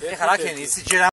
Herhalde se Ceren